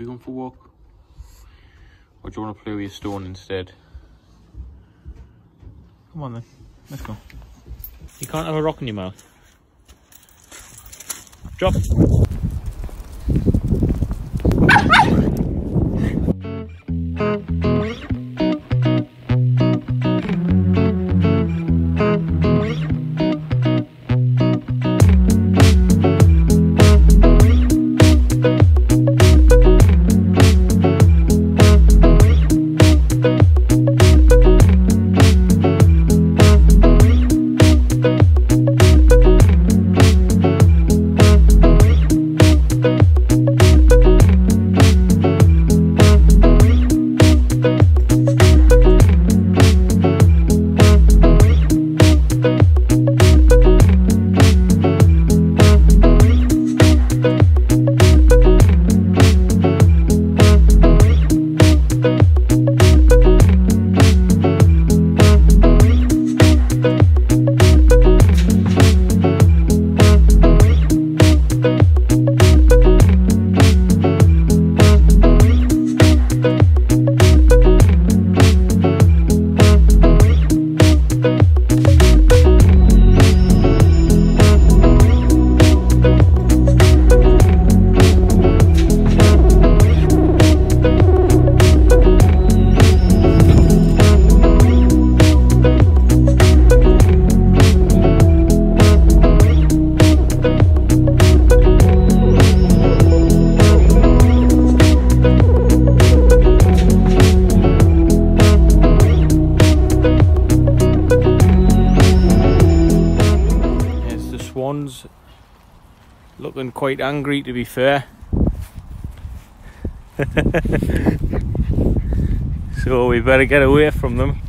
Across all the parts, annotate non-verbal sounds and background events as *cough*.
we going for a walk? Or do you want to play with your stone instead? Come on then, let's go. You can't have a rock in your mouth. Drop. Looking quite angry to be fair. *laughs* so we better get away from them.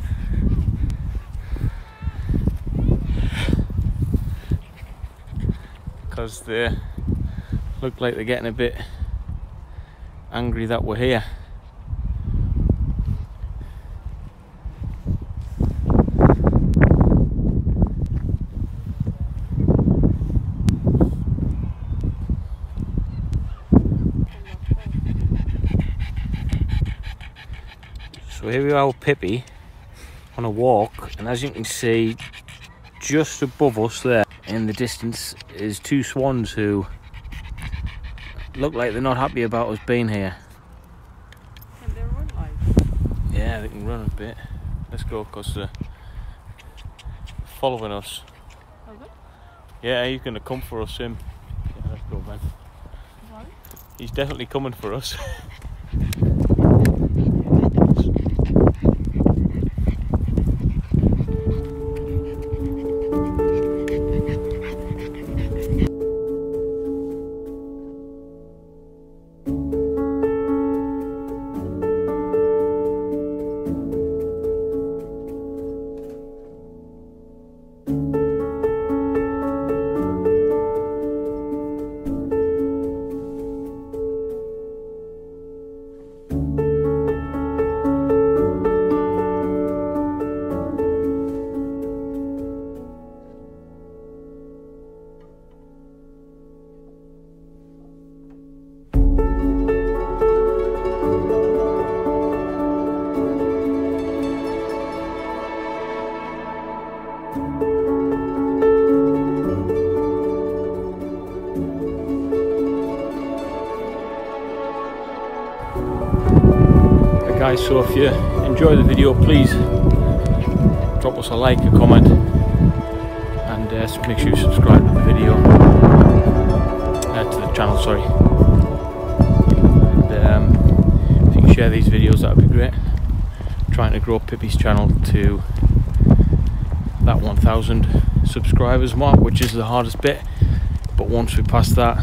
Because they look like they're getting a bit angry that we're here. So here we are with Pippy on a walk and as you can see just above us there in the distance is two swans who look like they're not happy about us being here. Can they run like? Yeah, they can run a bit. Let's go because they're following us. Are they? Yeah, he's going to come for us, him. Yeah, let's go, man. He's definitely coming for us. *laughs* Hey guys, so if you enjoy the video, please drop us a like, a comment, and uh, make sure you subscribe to the video, uh, to the channel, sorry. And um, if you can share these videos, that would be great. trying to grow Pippy's channel to that 1,000 subscribers mark, which is the hardest bit. But once we pass that,